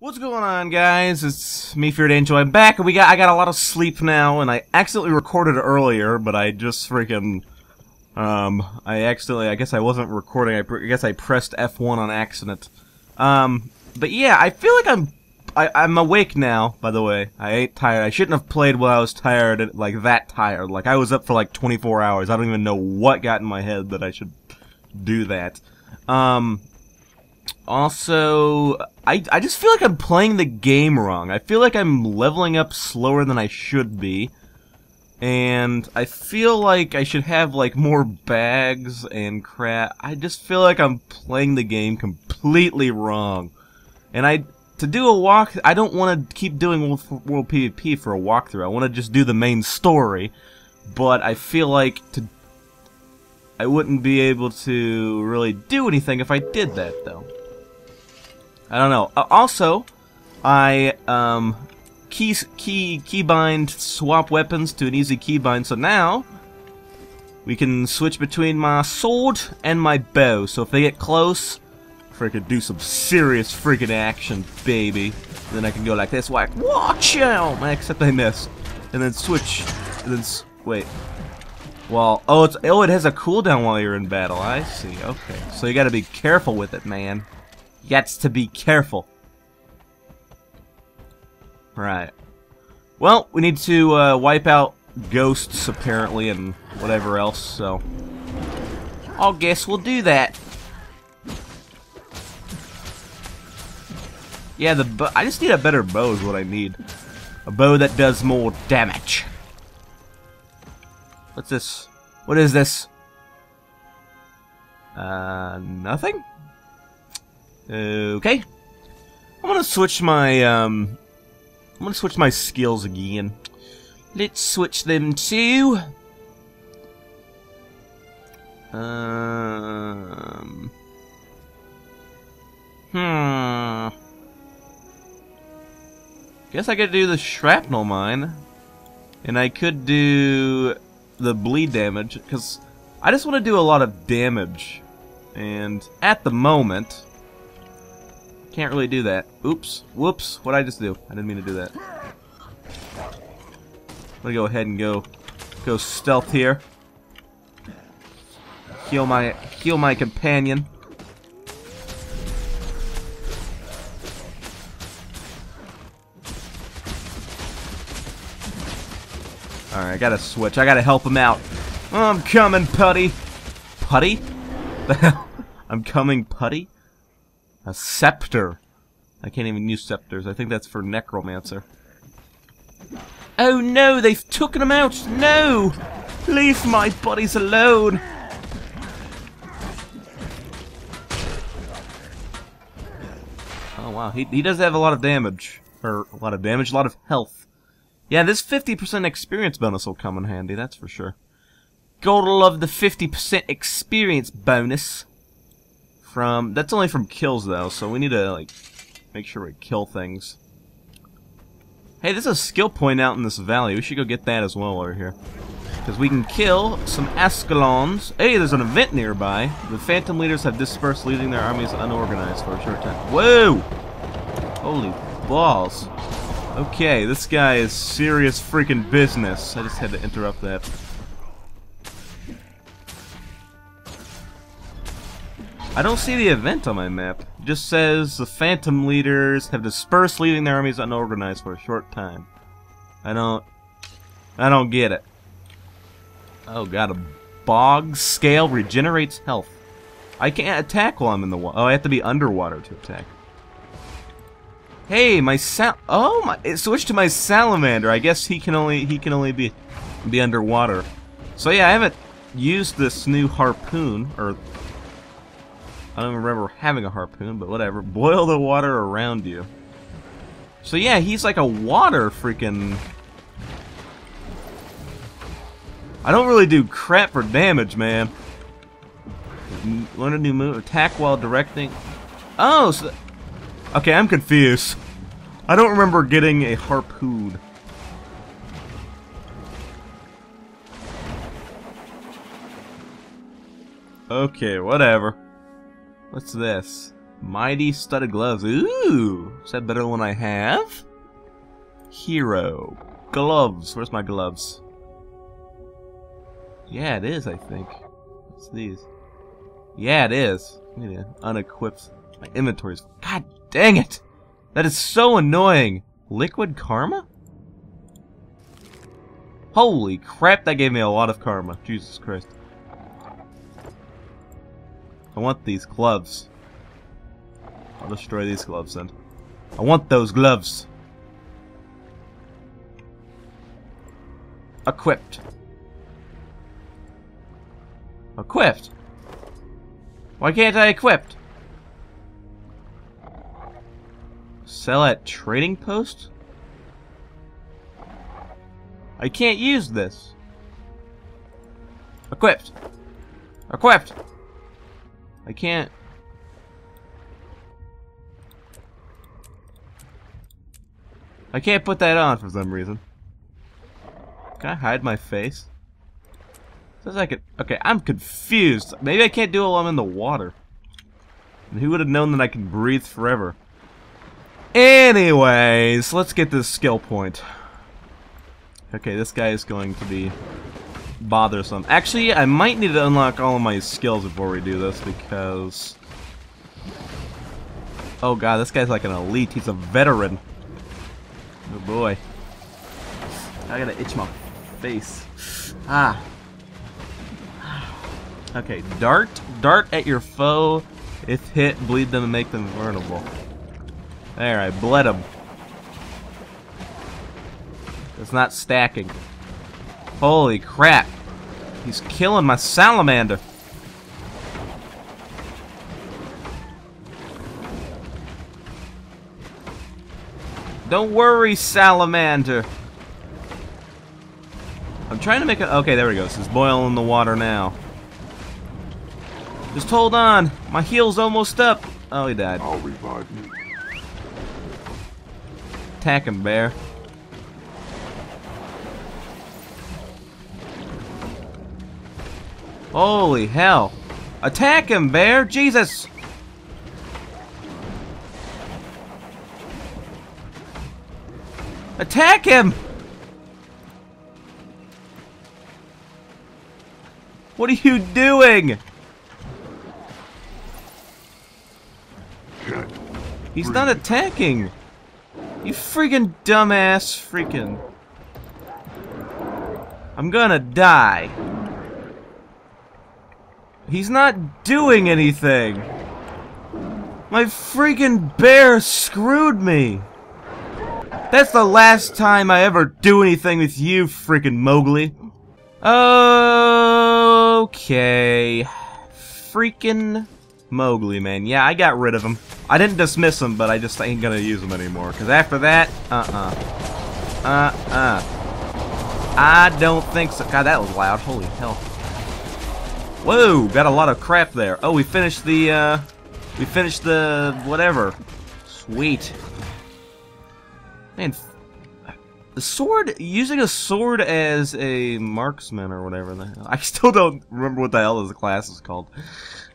What's going on, guys? It's me, Feared Angel. I'm back, and we got I got a lot of sleep now, and I accidentally recorded earlier, but I just freaking um I accidentally I guess I wasn't recording. I, I guess I pressed F1 on accident. Um, but yeah, I feel like I'm I, I'm awake now. By the way, I ain't tired. I shouldn't have played while I was tired, like that tired. Like I was up for like 24 hours. I don't even know what got in my head that I should do that. Um, also, I, I just feel like I'm playing the game wrong. I feel like I'm leveling up slower than I should be. And I feel like I should have, like, more bags and crap. I just feel like I'm playing the game completely wrong. And I, to do a walk, I don't want to keep doing World, World PvP for a walkthrough. I want to just do the main story. But I feel like to I wouldn't be able to really do anything if I did that, though. I don't know. Uh, also, I um, key key keybind swap weapons to an easy keybind. So now we can switch between my sword and my bow. So if they get close, freaking do some serious freaking action, baby. then I can go like this, like watch out, except I miss, and then switch, and then wait. Well, oh, it's oh, it has a cooldown while you're in battle. I see. Okay, so you got to be careful with it, man. Gets to be careful. Right. Well, we need to uh, wipe out ghosts, apparently, and whatever else, so... I guess we'll do that. Yeah, the I just need a better bow is what I need. A bow that does more damage. What's this? What is this? Uh, nothing? Okay. I'm gonna switch my, um... I'm gonna switch my skills again. Let's switch them to... Um... Hmm... Guess I could do the shrapnel mine. And I could do the bleed damage, because I just want to do a lot of damage. And at the moment, can't really do that. Oops. Whoops. What did I just do? I didn't mean to do that. I'm gonna go ahead and go go stealth here. Heal my heal my companion. Alright, I gotta switch. I gotta help him out. I'm coming, Putty. Putty? The hell? I'm coming, Putty? A scepter. I can't even use scepters. I think that's for necromancer. Oh no, they've taken him out! No! Leave my bodies alone! Oh wow, he, he does have a lot of damage. Or, a lot of damage, a lot of health. Yeah, this 50% experience bonus will come in handy, that's for sure. Gotta love the 50% experience bonus from... That's only from kills, though, so we need to, like, make sure we kill things. Hey, there's a skill point out in this valley. We should go get that as well over here. Because we can kill some Ascalons. Hey, there's an event nearby. The Phantom leaders have dispersed, leaving their armies unorganized for a short time. Whoa! Holy balls. Okay, this guy is serious freaking business. I just had to interrupt that. I don't see the event on my map. It just says the Phantom leaders have dispersed, leaving their armies unorganized for a short time. I don't... I don't get it. Oh god, a bog scale regenerates health. I can't attack while I'm in the water. Oh, I have to be underwater to attack. Hey, my sal- Oh my- it switched to my salamander. I guess he can only- he can only be- be underwater. So yeah, I haven't used this new harpoon, or I don't remember having a harpoon, but whatever. Boil the water around you. So yeah, he's like a water freaking... I don't really do crap for damage, man. Learn a new move. Attack while directing. Oh, so... Okay, I'm confused. I don't remember getting a harpoon. Okay, whatever. What's this? Mighty studded gloves. Ooh! Is that better than I have? Hero. Gloves. Where's my gloves? Yeah, it is, I think. What's these? Yeah, it is. I need to unequip my inventories. God dang it! That is so annoying! Liquid karma? Holy crap, that gave me a lot of karma. Jesus Christ. I want these gloves. I'll destroy these gloves then. I want those gloves. Equipped. Equipped? Why can't I equipped? Sell at trading post? I can't use this. Equipped. Equipped. I can't. I can't put that on for some reason. Can I hide my face? Says I could. Okay, I'm confused. Maybe I can't do it while I'm in the water. And who would have known that I can breathe forever? Anyways, let's get this skill point. Okay, this guy is going to be bothersome. Actually, I might need to unlock all of my skills before we do this, because... Oh god, this guy's like an elite. He's a veteran. Oh boy. I gotta itch my face. Ah. Okay, dart. Dart at your foe. If hit, bleed them and make them vulnerable. There, I bled him. It's not stacking. Holy crap. He's killing my salamander. Don't worry, salamander. I'm trying to make a... Okay, there we go. This is boiling the water now. Just hold on. My heal's almost up. Oh, he died. I'll revive you. Attack him, bear. Holy hell. Attack him, bear! Jesus! Attack him! What are you doing? He's not attacking! You freaking dumbass freaking... I'm gonna die. He's not doing anything! My freaking bear screwed me! That's the last time I ever do anything with you, freaking Mowgli. Okay. Freaking Mowgli, man. Yeah, I got rid of him. I didn't dismiss him, but I just ain't gonna use him anymore. Because after that, uh-uh. Uh-uh. I don't think so. God, that was loud. Holy hell. Whoa, got a lot of crap there. Oh, we finished the, uh... We finished the... whatever. Sweet. Man, the sword, using a sword as a marksman or whatever the hell. I still don't remember what the hell this class is called.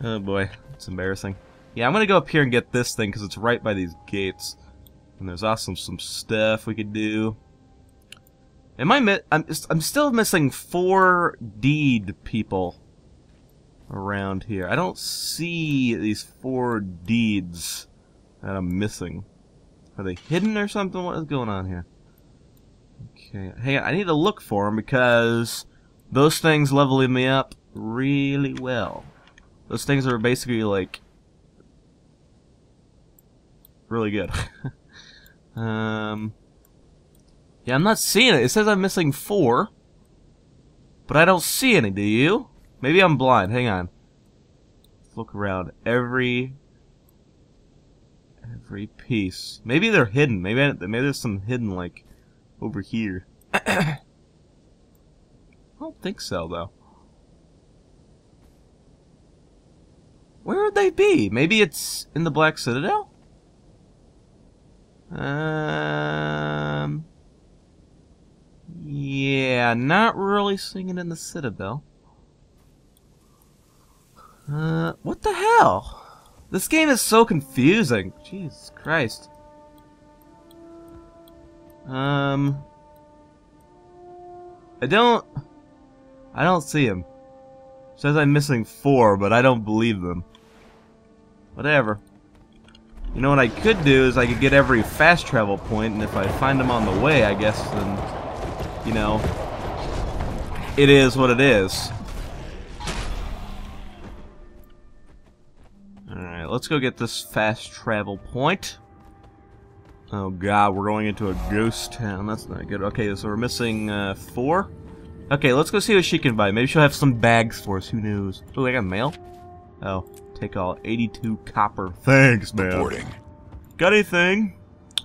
Oh boy, it's embarrassing. Yeah, I'm gonna go up here and get this thing because it's right by these gates. And there's also some stuff we could do. Am I mi I'm, I'm still missing four deed people around here. I don't see these four deeds that I'm missing. Are they hidden or something? What is going on here? Okay, hey, I need to look for them because those things leveling me up really well. Those things are basically like really good. um, yeah, I'm not seeing it. It says I'm missing four, but I don't see any. Do you? Maybe I'm blind. Hang on. Let's look around. Every every piece. Maybe they're hidden. Maybe I, maybe there's some hidden like over here. I don't think so though. Where would they be? Maybe it's in the Black Citadel? Um Yeah, not really seeing it in the Citadel. Uh, what the hell? This game is so confusing. Jesus Christ. Um... I don't... I don't see him. Says I'm missing four, but I don't believe them. Whatever. You know what I could do is I could get every fast travel point, and if I find them on the way, I guess then, you know, it is what it is. Let's go get this fast travel point. Oh god, we're going into a ghost town. That's not good. Okay, so we're missing uh, four. Okay, let's go see what she can buy. Maybe she'll have some bags for us. Who knows? Oh, I got mail? Oh, take all 82 copper. Thanks, man. Reporting. Got anything?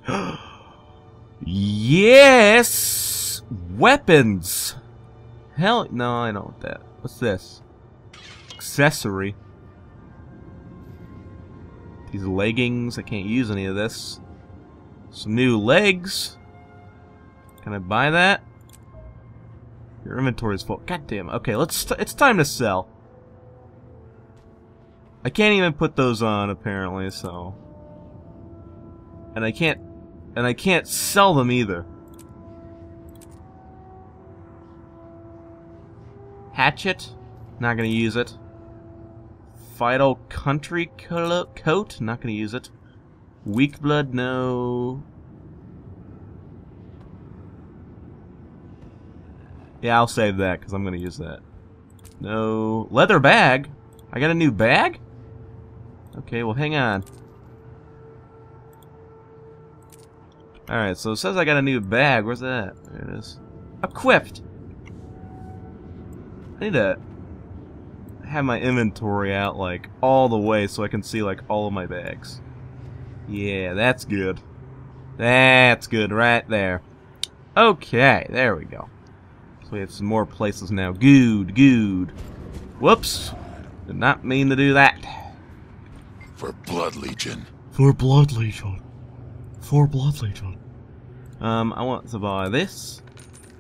yes! Weapons! Hell, no, I don't want that. What's this? Accessory. These leggings, I can't use any of this. Some new legs. Can I buy that? Your inventory is full. God damn. Okay, let's. it's time to sell. I can't even put those on apparently, so. And I can't, and I can't sell them either. Hatchet, not gonna use it. Vital Country co Coat, not gonna use it. Weak Blood, no. Yeah, I'll save that because I'm going to use that. No. Leather bag? I got a new bag? Okay, well, hang on. Alright, so it says I got a new bag. Where's that? There it is. Equipped! I need to have my inventory out, like, all the way so I can see, like, all of my bags. Yeah, that's good. That's good right there. Okay, there we go So we have some more places now. Good, good. Whoops. Did not mean to do that. For Blood Legion. For Blood Legion. For Blood Legion. Um, I want to buy this.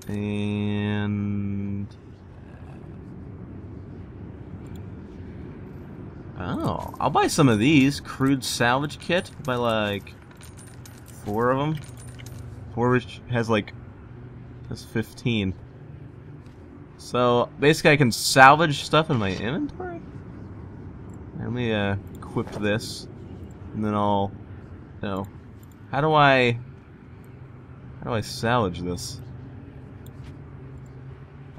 And... Oh, I'll buy some of these. Crude salvage kit. Buy like four of them. Four which has like, has 15. So, basically I can salvage stuff in my inventory? Let me uh, equip this, and then I'll, you know, how do I, how do I salvage this?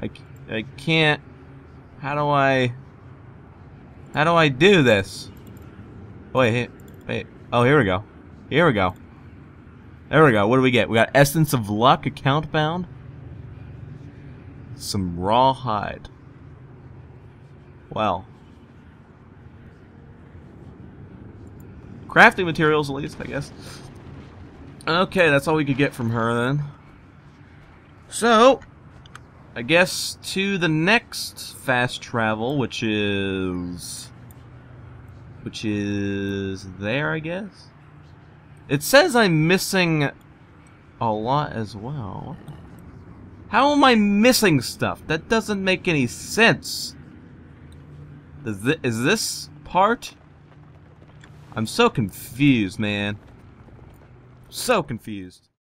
I, I can't, how do I, how do I do this? Oh, wait, wait, oh here we go, here we go. There we go, what do we get? We got Essence of Luck, account bound some raw hide. Wow. Crafting materials, at least, I guess. Okay, that's all we could get from her, then. So, I guess to the next fast travel, which is... Which is there, I guess? It says I'm missing a lot as well. How am I missing stuff? That doesn't make any sense. Is this, is this part? I'm so confused, man. So confused.